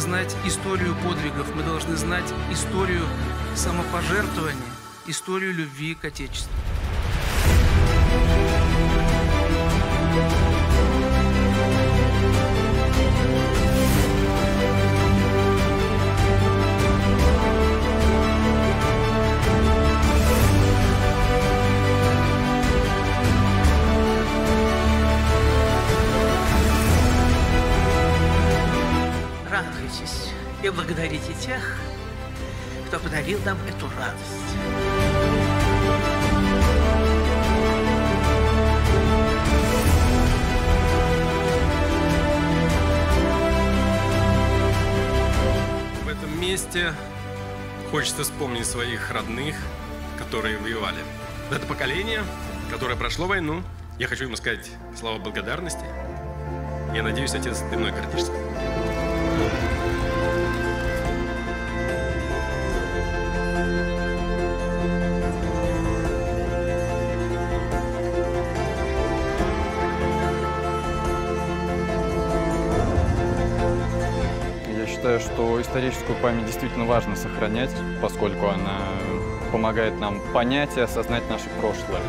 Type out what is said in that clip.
знать историю подвигов, мы должны знать историю самопожертвования, историю любви к Отечеству. Радуйтесь и благодарите тех, кто подарил нам эту радость. В этом месте хочется вспомнить своих родных, которые воевали. Это поколение, которое прошло войну. Я хочу ему сказать слова благодарности. Я надеюсь, отец, ты мной гордишься. Считаю, что историческую память действительно важно сохранять, поскольку она помогает нам понять и осознать наше прошлое.